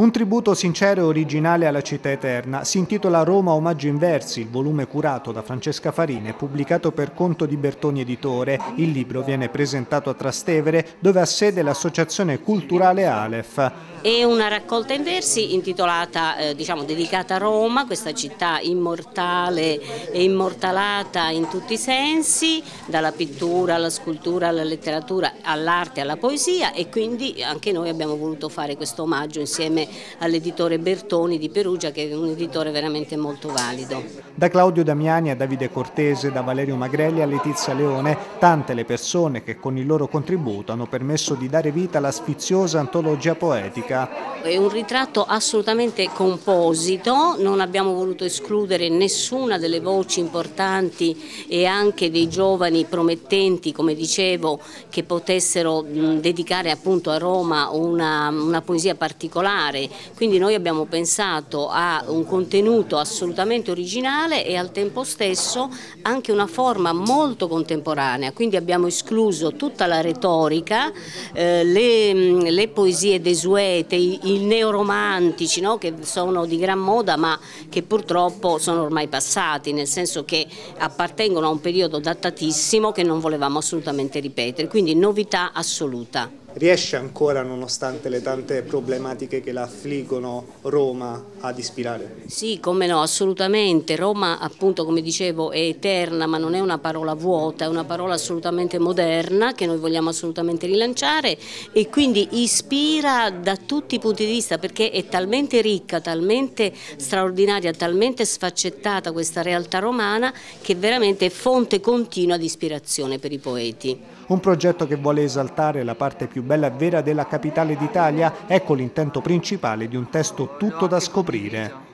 Un tributo sincero e originale alla città eterna si intitola Roma Omaggio in Versi, il volume curato da Francesca Farine, pubblicato per conto di Bertoni Editore. Il libro viene presentato a Trastevere, dove ha sede l'associazione culturale Aleph. È una raccolta in versi intitolata, eh, diciamo, dedicata a Roma, questa città immortale e immortalata in tutti i sensi, dalla pittura alla scultura, alla letteratura, all'arte, alla poesia e quindi anche noi abbiamo voluto fare questo omaggio insieme all'editore Bertoni di Perugia che è un editore veramente molto valido. Da Claudio Damiani a Davide Cortese, da Valerio Magrelli a Letizia Leone, tante le persone che con il loro contributo hanno permesso di dare vita alla sfiziosa antologia poetica. È un ritratto assolutamente composito, non abbiamo voluto escludere nessuna delle voci importanti e anche dei giovani promettenti, come dicevo, che potessero dedicare appunto a Roma una, una poesia particolare, quindi noi abbiamo pensato a un contenuto assolutamente originale e al tempo stesso anche una forma molto contemporanea, quindi abbiamo escluso tutta la retorica, eh, le, le, poesie desuete, i, i neoromantici no? che sono di gran moda ma che purtroppo sono ormai passati, nel senso che appartengono a un periodo datatissimo che non volevamo assolutamente ripetere, quindi novità assoluta riesce ancora, nonostante le tante problematiche che la affliggono, Roma ad ispirare? Sì, come no, assolutamente. Roma, appunto, come dicevo, è eterna, ma non è una parola vuota, è una parola assolutamente moderna che noi vogliamo assolutamente rilanciare e quindi ispira da tutti i punti di vista perché è talmente ricca, talmente straordinaria, talmente sfaccettata questa realtà romana che veramente è fonte continua di ispirazione per i poeti. Un progetto che vuole esaltare la parte più bella e vera della capitale d'Italia, ecco l'intento principale di un testo tutto da scoprire.